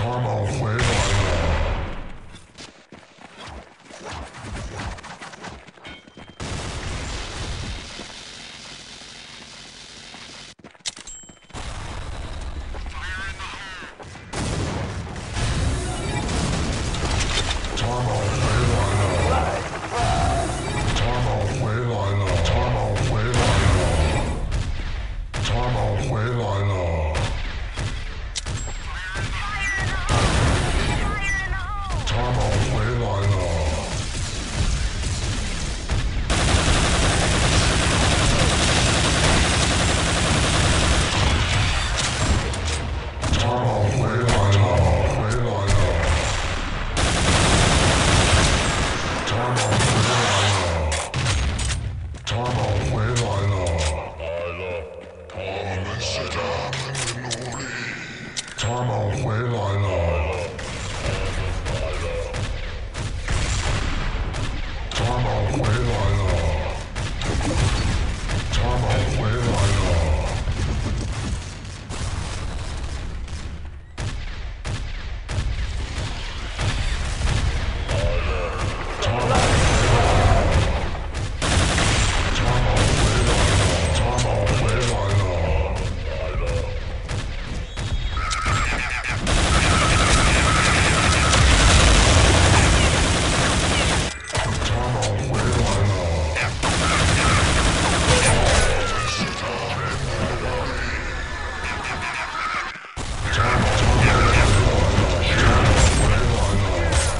time I'll win.